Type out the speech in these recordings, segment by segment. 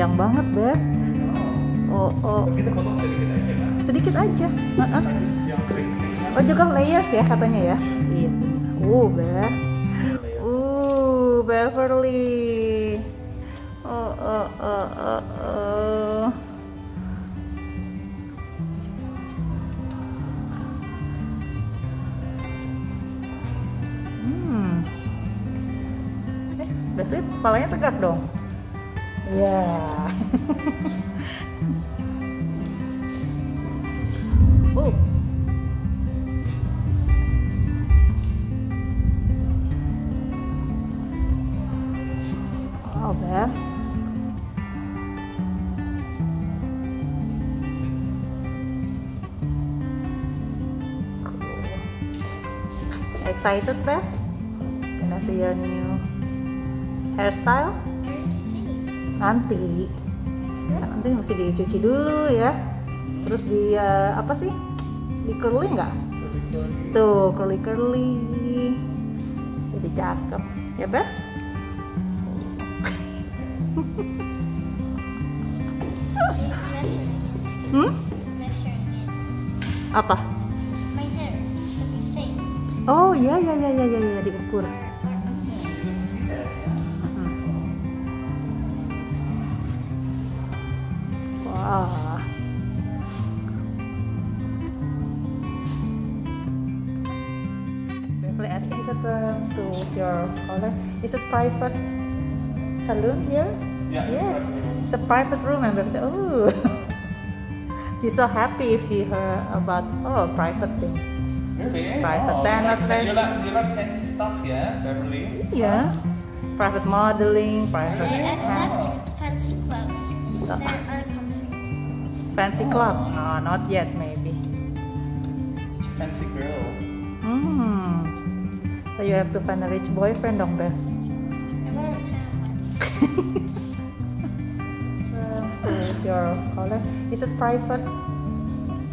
panjang banget, Beb. Oh, oh, Kita potong sedikit aja sedikit aja. Oh, juga layers ya katanya ya? Iya. Uh, Beb. Uh, Beverly. Oh, oh, oh, oh, oh. Hmm. Eh, Beverly kepalanya tegak dong. Iya. uh. Oh, Beb. Excited, Beb? Can I see your new hairstyle? Nanti. Ya, nanti mesti dicuci dulu ya. Terus di eh, apa sih? Di curly nggak? Tuh, curly curly. Jadi cakep. Ya, measuring. Hmm? Apa? Oh iya iya iya iya ya, diukur. Private salon here? Yeah. Yes. It's a private room and Beverly. Oh. She's so happy if she heard about oh private thing. Really? Private oh, tennis you like, you like, you like fancy stuff, yeah, Beverly? Yeah. Private modeling, private They Oh. accept fancy clothes. They're uncomfortable. fancy club. No, not yet maybe. Such a fancy girl. Hmm. So you have to find a rich boyfriend dong, Beth. Your color. Is it private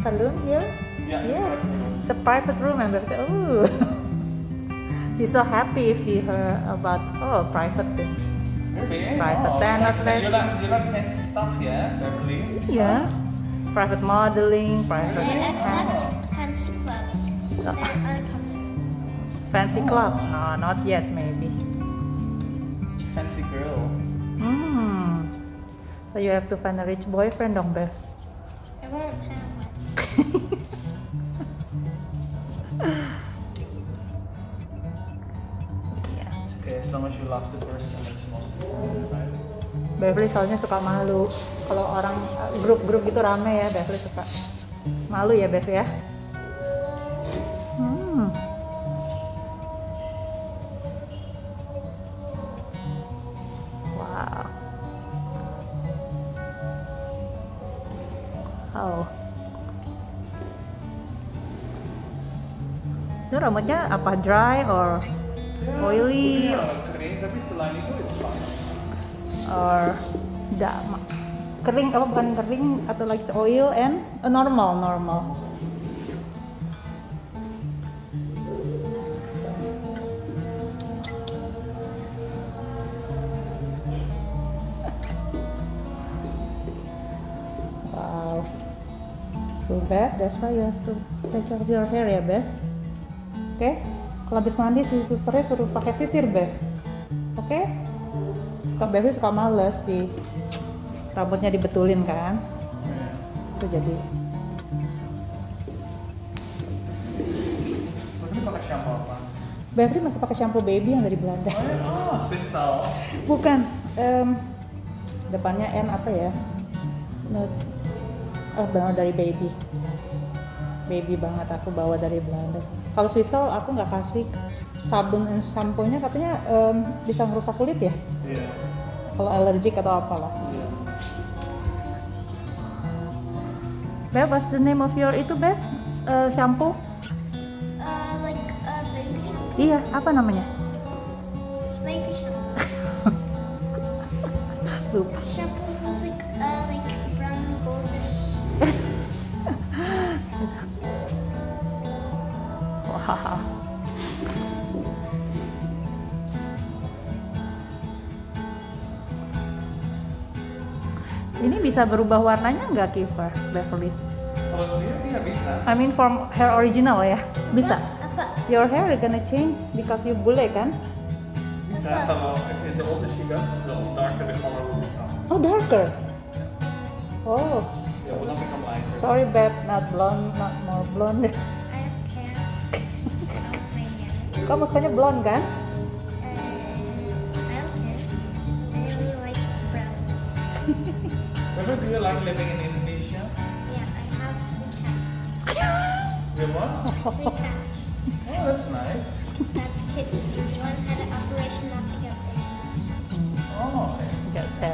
salon here? Yeah. Yes. It's a private room and Beth. Oh. She's so happy if she heard about oh private thing. Really? Private oh, tennis you like, you like, you like fancy stuff, yeah, Beverly? Yeah. Private modeling, private They uh, accept fancy clothes. They're Oh. uncomfortable. fancy club. No, not yet So you have to find a rich boyfriend dong, Beth. I won't have one. It's okay, as long as you love the person, that's most important, right? Beverly soalnya suka malu kalau orang eh, grup-grup gitu rame ya Beverly suka malu ya Bev ya rambutnya apa dry or Oily. Kering, tapi selain itu it's fine. or da, kering apa bukan kering atau like oil and uh, normal normal wow so bad that's why you have to take care of your hair ya Beth oke? Kalau habis mandi si susternya suruh pakai sisir Beth oke? Kak Bevi suka males di rambutnya dibetulin kan? Itu jadi. Ini pakai shampoo apa? Bevi masih pakai shampoo baby yang dari Belanda. Oh, sweet sour. bukan em, depannya N apa ya? Nut- oh benar dari baby baby banget aku bawa dari Belanda kalau Swissel aku nggak kasih sabun dan sampo-nya katanya em, bisa merusak kulit ya Iya. kalau allergic atau apalah Iya. Beb, what's the name of your itu Beb? Eh, shampoo? Uh, like uh, baby shampoo. Iya, apa namanya? It's baby shampoo. Lupa. Shampoo bisa berubah warnanya nggak Kiefer, Beverly? Kalau dia, iya bisa. I mean from hair original ya, bisa. Apa? Your hair is gonna change because you bule kan? Bisa kalau the older she gets, the darker the color will become. Oh darker. Oh, It will not become lighter. sorry Beb, not blonde, not more blonde. I don't care. Kamu sukanya blonde kan? Do you like living in Indonesia? Yeah, I have three cats. You what? Three cats. Oh, that's nice. That's kittens. One had an operation not to get there. Oh. Two days ago.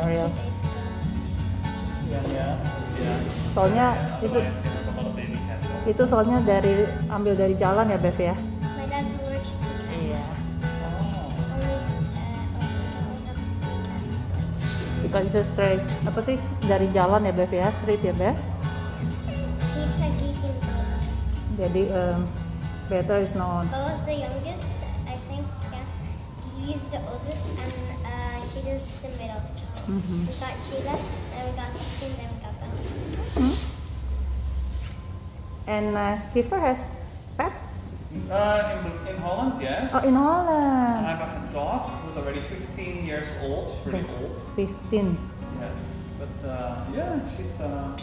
yeah, yeah, yeah. Soalnya itu itu soalnya dari ambil dari jalan ya Bev ya? A straight apa sih dari jalan ya Bev ya? Street ya Bev? Jadi um, better is known. Bella's the youngest, I think. Yeah. He's the oldest, and uh, Cheetah's the middle child. Mhm. We got Cheetah, then we got Hector, then we got Bella. Hmm? And uh, Kiefer has pets? Uh, in, in Holland, yes. Oh in I Holland. have a dog who's already 15 years old. She's pretty old. 15. Yes. But uh, yeah, she's uh,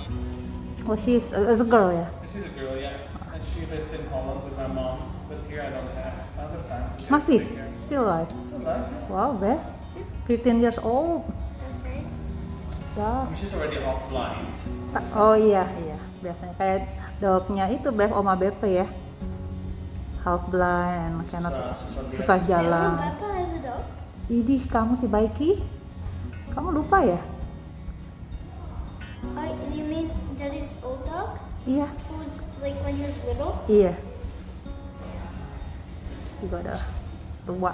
Oh she's uh, is a girl ya? she's a girl, yeah. And she lives in Holland with my mom. But here I don't have tons of time. Masih? Still alive? Still alive, yeah. Wow Bev. 15 years old. Okay. Mean, she's already half blind. Oh iya iya biasanya kayak dognya itu Bev Oma Bepe ya. Half blind and cannot Susah- susah susah jalan. A dog. Idih kamu si Baiki, kamu lupa ya? Oh, you mean Daddy's old dog? Iya Who was like when he was little? iya. Juga udah tua.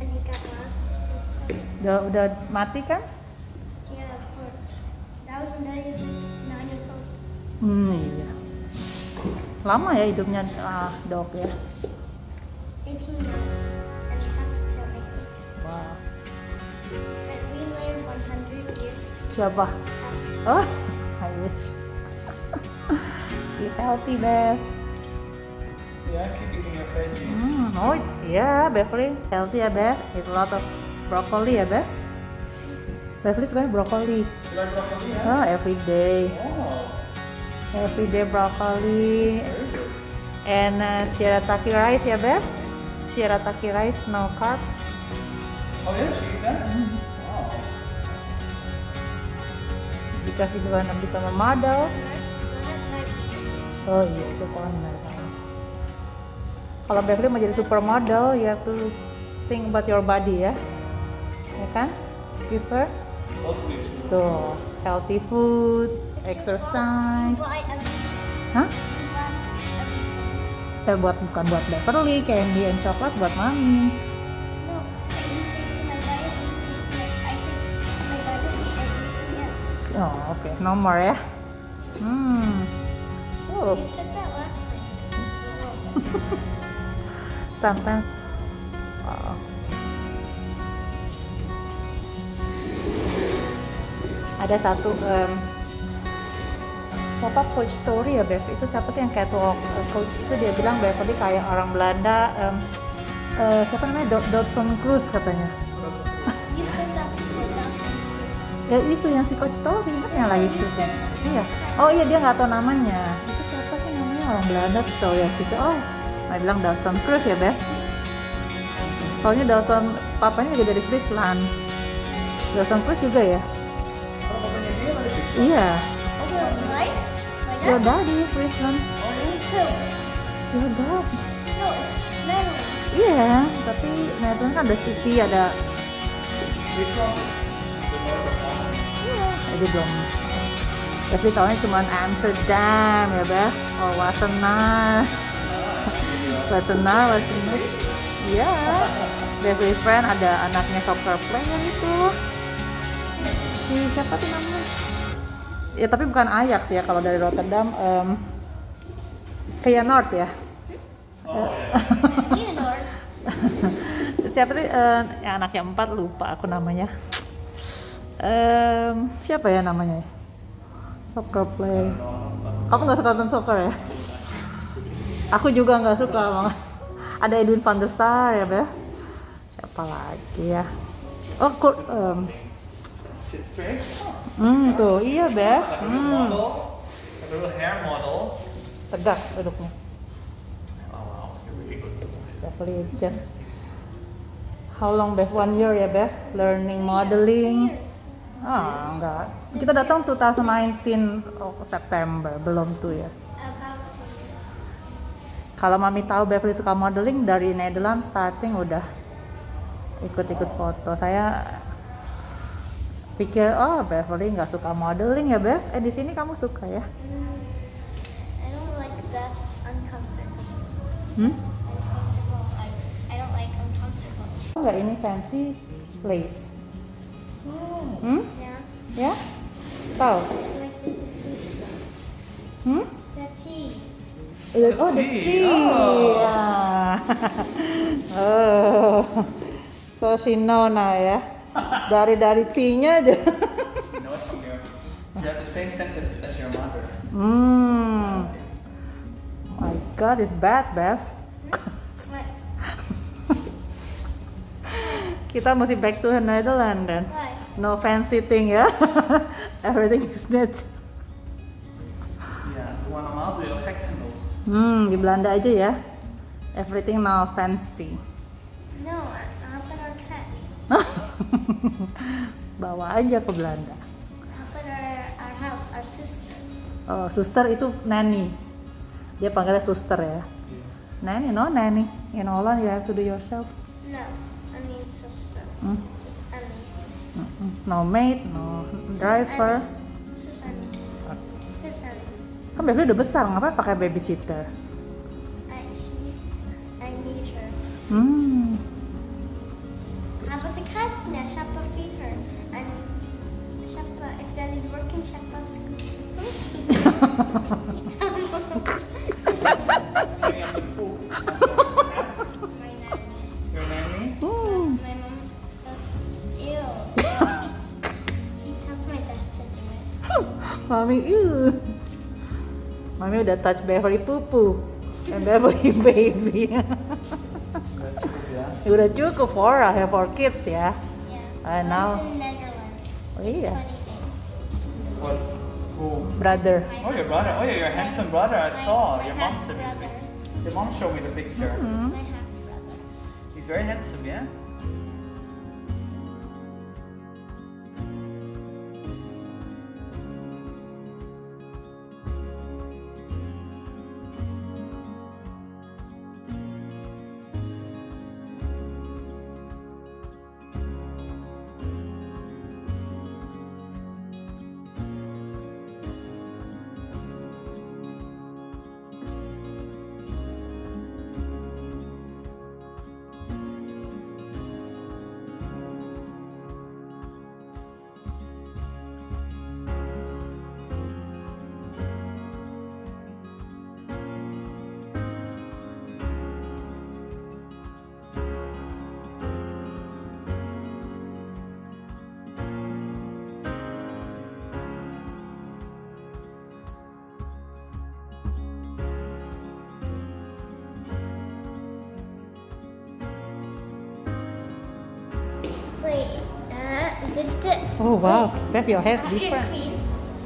And he got lost. Udah udah mati kan? Yeah, of course. That was when Daddy was like nine years old. Hmm iya. Lama ya hidupnya ah, dog ya. 18 months. Siapa? Oh, I wish. Be healthy, Bev. Yeah, keep eating your veggies. Hmm, oh iya, Beverly healthy ya, Bev. Eat a lot of broccoli ya, Bev. Beverly sukanya broccoli. Like broccoli, yeah? Oh, every day. Oh, Every day broccoli. And uh, shirataki rice ya, Bev. Shirataki rice, no carbs. Oh yeah, she eat that? Hmm. Dikasih juga nanti sama kids. Oh iya, itu kan. Kalau Beverly mau jadi supermodel, you have to think about your body ya. Ya kan? Totally true. tuh healthy food, exercise. Hah? Eh buat bukan buat Beverly, candy and coklat buat mami. Oh oke, no more ya. Hmm. Oh, You said that last time. sometimes. Oh. Ada satu em, siapa coach story ya Bev itu siapa sih yang catwalk eh, coach itu dia bilang Beverly kayak orang Belanda em, eh, siapa namanya Dod- Dodson Cruz katanya ya itu yang si coach story kan yang lagi syuting iya. Oh iya dia nggak tahu namanya. Itu siapa sih namanya? Orang Belanda tuh yang situ oh saya bilang Dawson Cruz ya Beth. Soalnya Dawson papanya juga dari Friesland Dawson Cruz juga ya? Iya. Your dad? daddy Friesland your dad? No, it's iya. Tapi Netherlands kan ada city ada This jadi belum tapi tahunya cuma Amsterdam ya Beth oh Wassenaar. Wassenaar Wassenaar. Iya. Beverly Friend ada anaknya soccer player itu. Si siapa tuh namanya? Ya tapi bukan Ajax ya kalau dari Rotterdam em Feyenoord ya. Oh, yeah. Siapa sih? Eh, ya anaknya empat lupa aku namanya Em, siapa ya namanya Soccer player. Kamu nggak suka nonton soccer ya? Aku juga nggak suka Bang. Ada Edwin van der Sar ya, Beh? Siapa lagi ya? Oh, Sit straight. hmm, tuh, iya, little Hmm, tegak duduknya. Definitely just How long, Beth? One year ya, Beth? Learning modeling. Ah, enggak. Kita datang 2019 oh, September, belum tuh ya. Kalau mami tahu Beverly suka modeling dari Netherlands starting udah ikut-ikut foto. Saya pikir oh Beverly nggak suka modeling ya Bev? Eh di sini kamu suka ya? Mm, I don't like the uncomfortable. Hmm? Enggak ini fancy lace. Hmm? Yeah. Ya? Tahu? Hmm? The tea. The- Oh, the tea. Oh. Ah. oh. So she know now ya. Dari dari tea-nya aja. You have the same sense as your mother. Hmm. My God, it's bad, Bev. What? Kita mesti back to Netherlands then. Why? No fancy thing ya. Everything is net. Normaal heel gek genoeg. Hmm, di Belanda aja ya. Everything now fancy. No, about our cats? Bawa aja ke Belanda. About our, our house, our sisters? Oh, suster itu nanny. Dia panggilnya suster ya. Nanny, no nanny. In Holland you have to do yourself. No. Hmm. No maid, no driver. Kan Beverly udah besar, ngapain pakai babysitter? Hmm. About the cats feed her. And Shappa, if daddy's working, Shappa Mami, ew. Mami udah touch Beverly pupu. And Beverly baby. Udah cukup ya. Ya udah cukup for ya for kids ya. Yeah. I. Mom's in Netherlands. Oh. 28. What? Who? Brother. Oh, your brother. Oh, yeah, your handsome brother. I My- saw. my Your mom half sent me the brother. Your mom showed me the picture. Hmm. Half brother. He's very handsome, yeah? Oh wow, wait, Bev, your hair's after different. Queen,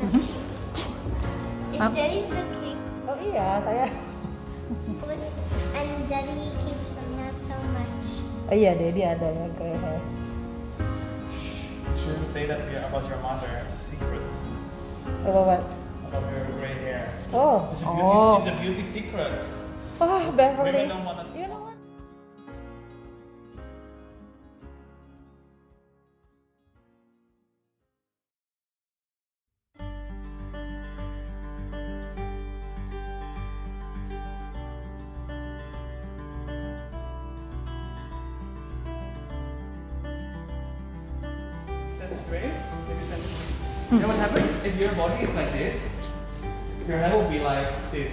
mm-hmm. if Huh? daddy's the king, Oh iya, saya. and daddy keeps them not so much. Oh iya, Daddy ada ya gray hair. Shouldn't say that to you about your mother. It's a secret. About what? About her gray hair. Oh, It's a beauty, oh. it's a oh. beauty secret. Wah, Beverly. Women don't wanna You know what? Your body is like this, your hair will be like this.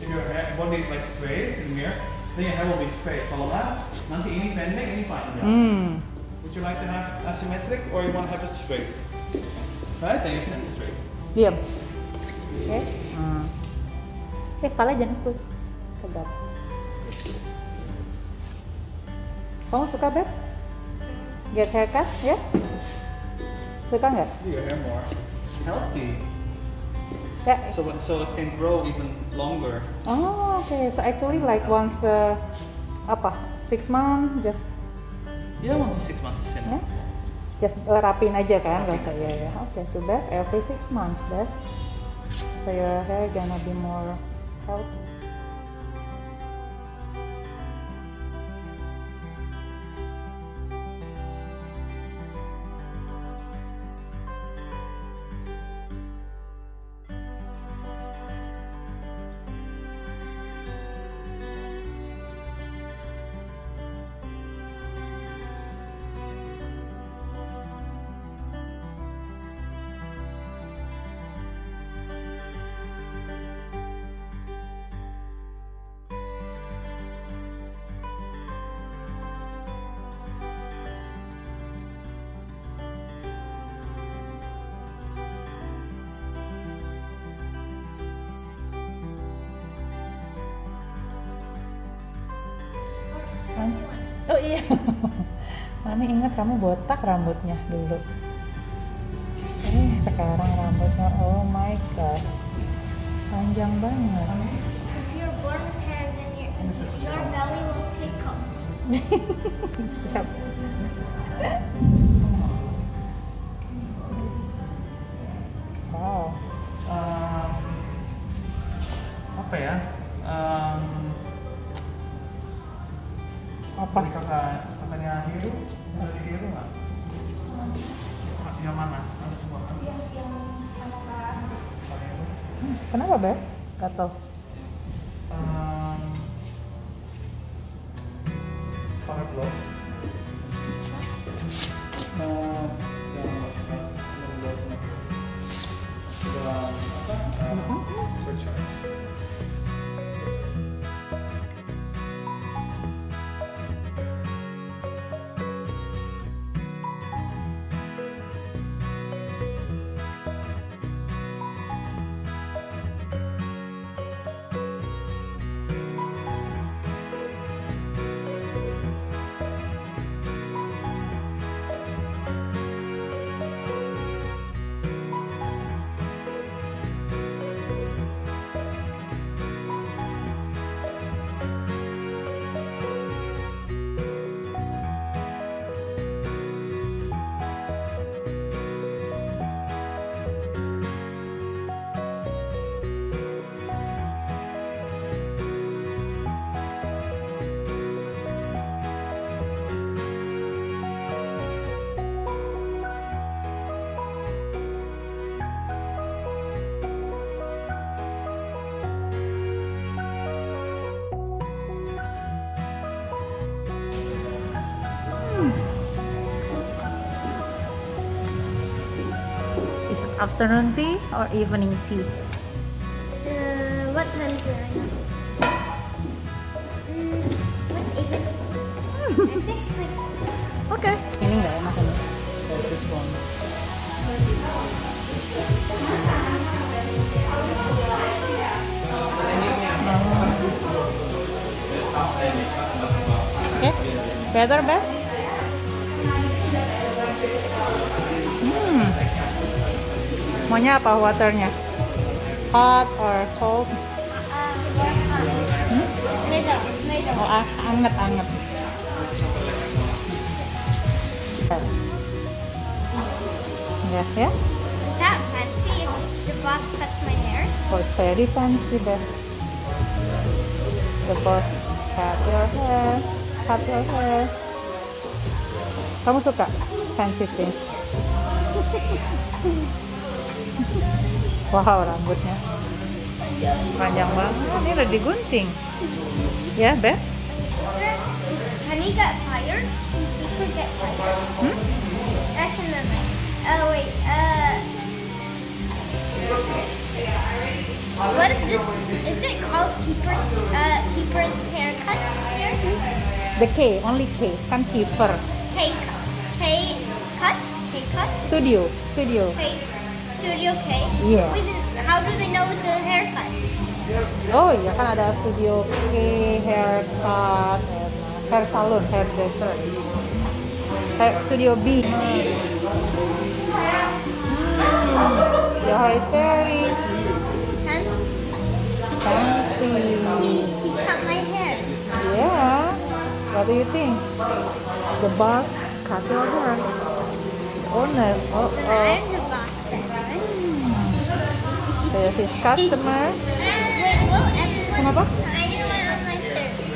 If your hair, body is like straight in the mirror, then your hair will be straight. Kalau nggak, nanti ini pendek, ini panjang. Hmm. Would you like to have asymmetric or you want to have it straight? Right? Then you stand straight. Diam. Oke. Hmm. Eh, kepala jangan ikut. Tegap. Kamu suka, Beb? Get haircut, ya? Suka nggak? Your hair more. Healthy. Ya. So, so it can grow even longer. Oh, oke. So actually like once uh, apa? Six month just Yeah, once six months is enough. Just uh, rapin aja kan nggak usah ya ya. Oke, to Beb every six months, Beb. So your hair gonna be more healthy. Iya. Mami ingat kamu botak rambutnya dulu. Eh, sekarang rambutnya oh my god. Panjang banget. Your belly will tickle. Apa? Tadi kakak kakaknya Hiru, dari Hiru nggak? Yang mana? Ada semua kan? Kakak Hiru. Hmm, kenapa, Beb? Gak tau. Afternoon tea or evening tea? Uh, what time is it right now? Mm, what's even? I think it's like Oke. Ini nggak enak ini. This one. Oke, better, Beth? Maunya apa waternya? Hot or cold? Hmm? Oh, a- anget, anget. Ya, ya. Is that fancy the boss cuts my hair? Oh, it's very fancy, Beth. The boss cut your hair, cut your hair. Kamu suka fancy thing? wow, rambutnya panjang banget. Ini udah digunting. Ya, Can he get fired? Could get fired. Hmm? Never mind. Oh, wait. Uh, what is this? Is it called keeper's, uh, keeper's haircuts here? The K, only K, kan keeper. K, K cuts? K cuts? Studio, studio. K, Studio K? Yeah. How do they know it's a haircut? Oh iya kan ada studio K, haircut, uh, hair salon, hairdresser. Studio B. Hmm, Your hair is very Hence, fancy. he, he cut my hair. Yeah. What do you think? The boss cut your hair. The owner. Oh, oh. I'm the boss then, right? There's his customer. Kenapa?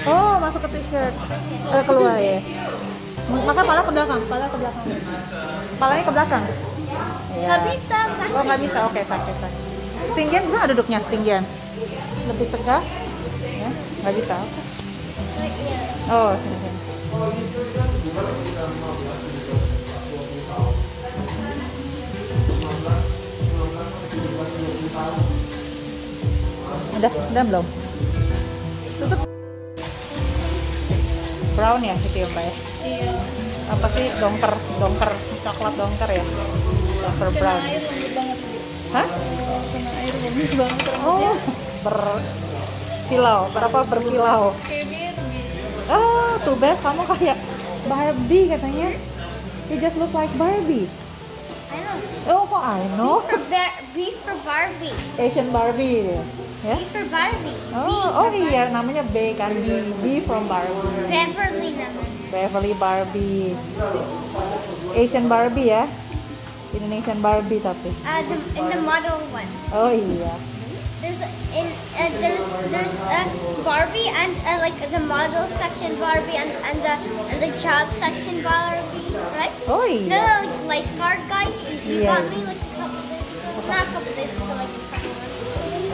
Oh, masuk ke t-shirt. Eh, keluar ya. Maka pala ke belakang, pala ke belakang. Palanya ke belakang. Iya. Nggak bisa, sakit. Oh, nggak bisa. Oke, sakit, sakit. Tinggian bisa duduknya? Tinggian. Lebih tegak. Ya, nggak bisa. Oke. Wait, yeah. Oh, sini, Udah, udah belum? Tutup. Brown ya itu ya mbak ya? Iya. Apa sih dongker, dongker, coklat dongker ya? Dongker brown. lembut banget. Hah? Kena air bagus banget. Oh, berkilau, berapa berkilau? Kayak Barbie. Oh, tuh Beb, kamu kayak Barbie katanya. You just look like Barbie. I know. Oh, kok I know? Bar- B for Barbie. Asian Barbie. Ya? B for Barbie. Oh, oh iya, namanya B kan B, B from Barbie. Beverly naman. Beverly Barbie. Asian Barbie ya? Indonesian Barbie tapi. Uh, the, in the model one. Oh iya. There's in uh, there's there's uh, Barbie and uh, like the model section Barbie and and the and the job section Barbie, right? Oh The iya. like lifeguard guy, you Yeah. got me like Not like.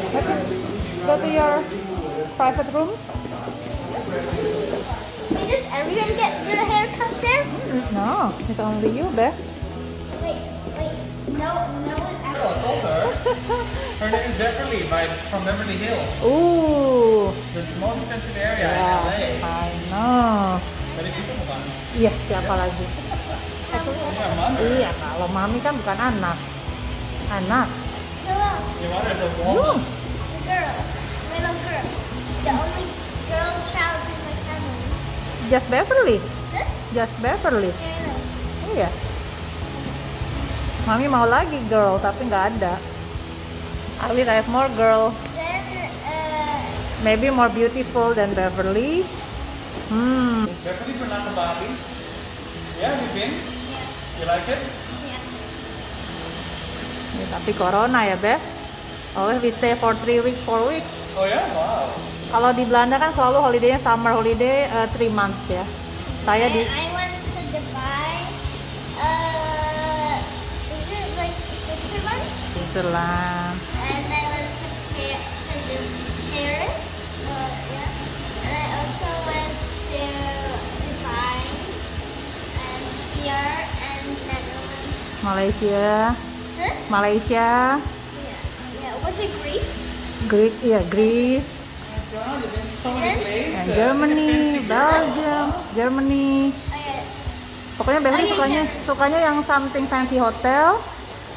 Okay. Go to your private room. Wait, does everyone get their haircut there? No, it's only you, Beth. Wait, wait, no, no one Oh, I ever. told her. Her name is Beverly, by, from Beverly Hills, Ooh, the most expensive area yeah, in LA. I know. Dari situ bukan? Iya, siapa lagi? Yeah, mother. Iya, kalau mami kan bukan anak. Anak. Hello, Your mother is a woman. the girl, little girl, the only girl child in my family. Just Beverly. Huh? Just Beverly. Yeah. Iya. Mami mau lagi girl, tapi nggak ada. I wish I have more girl. Then, uh, Maybe more beautiful than Beverly. Hmm. Beverly pernah ke Bali? Yeah, you been? yeah, You like it? Ya, tapi corona ya, Beth. Always we stay for three weeks, four weeks. Oh yeah? Wow. Kalau di Belanda kan selalu holiday-nya summer holiday uh, three months ya. Saya di I went to Dubai. Uh, is it like Switzerland? Switzerland. And I went to, Pa- to this Paris. Uh, yeah. And I also went to Dubai and here and Netherlands. Malaysia, Huh? Malaysia, Yeah. Yeah. Was it Greece? Greek, ya Greece, so and uh, Germany. Belgium, Germany. Oh yeah. Pokoknya Beverly Oh, iya, sukanya iya. sukanya yang something fancy hotel,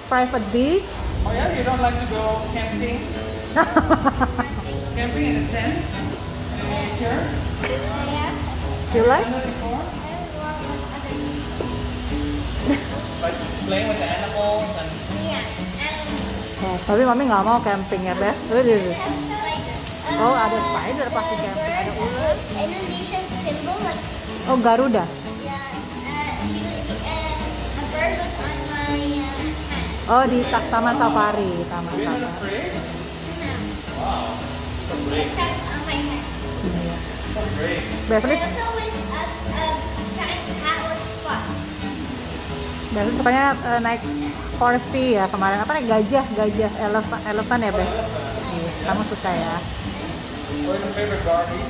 private beach. Oh yeah, you don't like to go camping? camping in a tent? In nature? Yeah. You like? Like playing with the animals tapi mami nggak mau camping ya, spiders. Oh, ada spider pasti camping, ada ular. Indonesian symbol like Oh, Garuda. yeah, uh, you, uh. Oh, di tak Taman Safari, Taman Safari. Beverly. Beverly sukanya eh, naik horsey ya kemarin. Apa nih gajah, gajah, elephant, elephant ya, Beth? Iya, kamu suka ya? What is your favorite Barbie?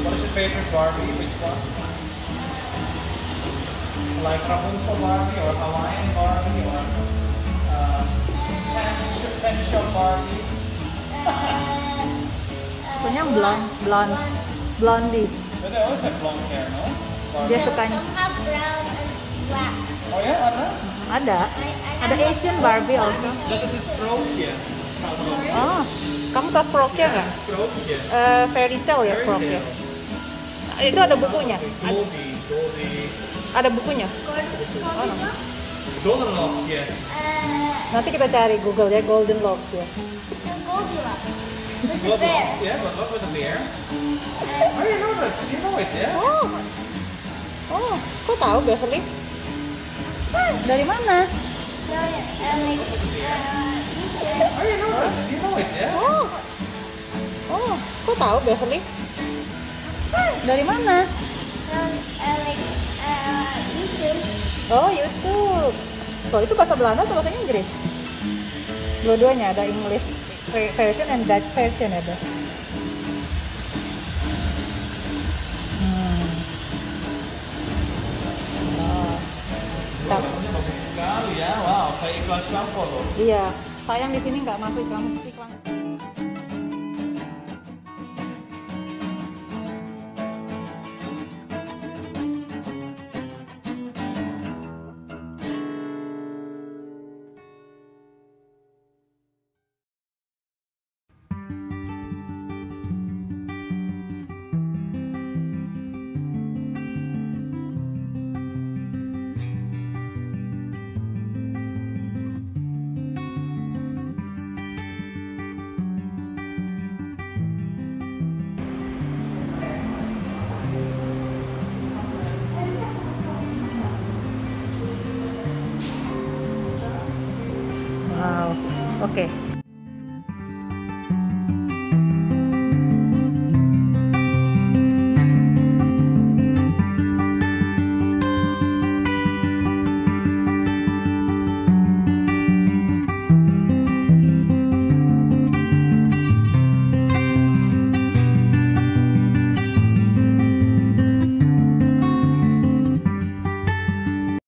What is your favorite Barbie? Which one? Like Rapunzel Barbie or Hawaiian Barbie or uh, Pet Sh- Pet Shop Barbie? Pokoknya yang blonde, blonde, blondie. But they always have blonde hair, no? Barbie. Dia sukanya. brown and. Oh yeah, ada? Ada. Asian Barbie also. That is? Oh, kamu tahu Frognya nggak? Eh, fairy tale ya tale. Nah, Itu ada bukunya. Ada, Goldie, Goldie. ada bukunya. Golden, Oh, no. Golden Lock, yes. Uh, Nanti kita cari Google ya Golden Locks ya. the Goldilocks. With the Goldilocks, bear. yeah, but what with the bear? And Oh, you know that. You know it, yeah? Oh, oh, kok tahu Beverly? Dari mana? Oh, you know that. You know it, yeah? Oh, oh, kok tahu Beverly? Dari mana? Oh, YouTube. Oh, itu bahasa Belanda atau bahasa Inggris? Dua-duanya ada English ve- version and Dutch version ada. Ya. Iya, sayang di sini nggak masuk iklan iklan.